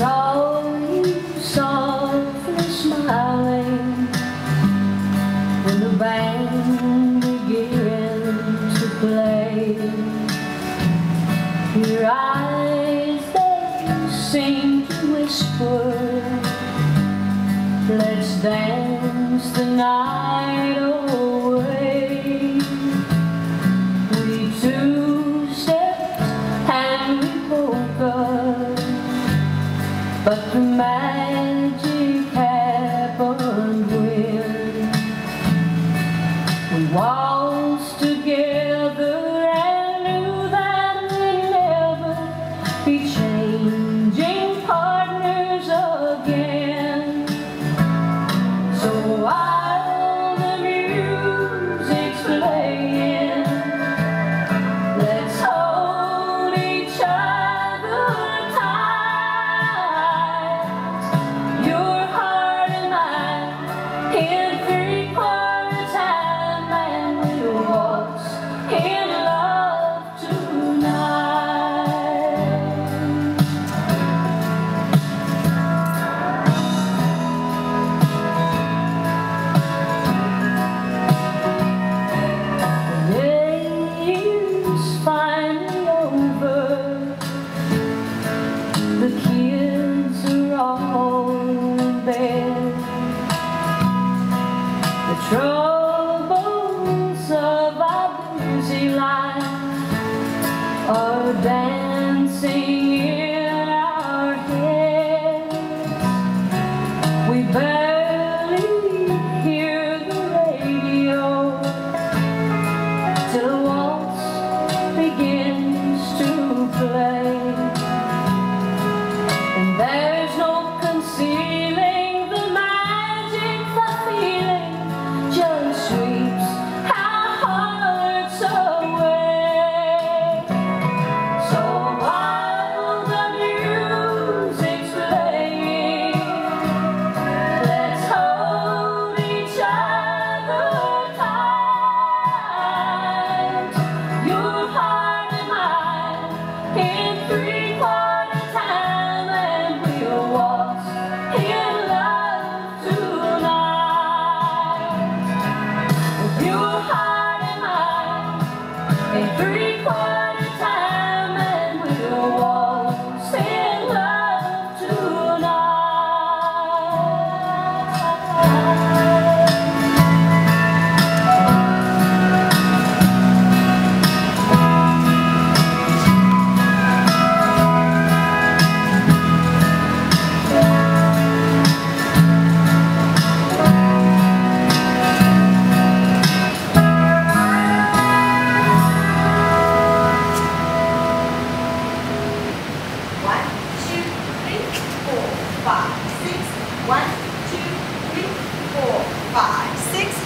saw you softly smiling when the band began to play. Your eyes they seem to whisper, "Let's dance tonight. But the magic happened when we walked three four. five, six.